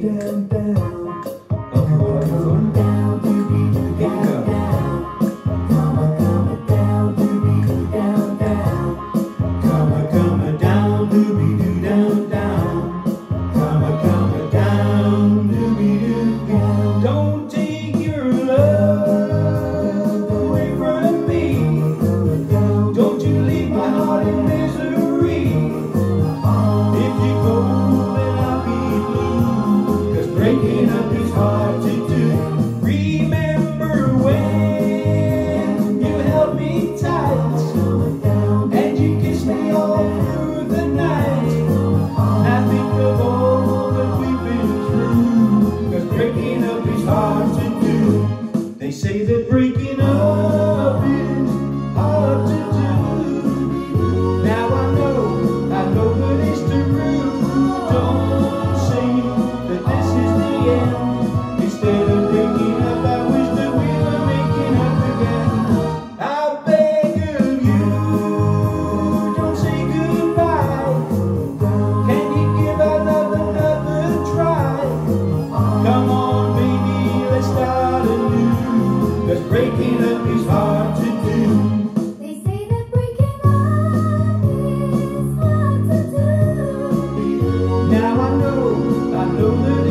down, down. Okay, well, come down, Breaking up is hard to do. They say that breaking up is hard to do. Now I know, I know that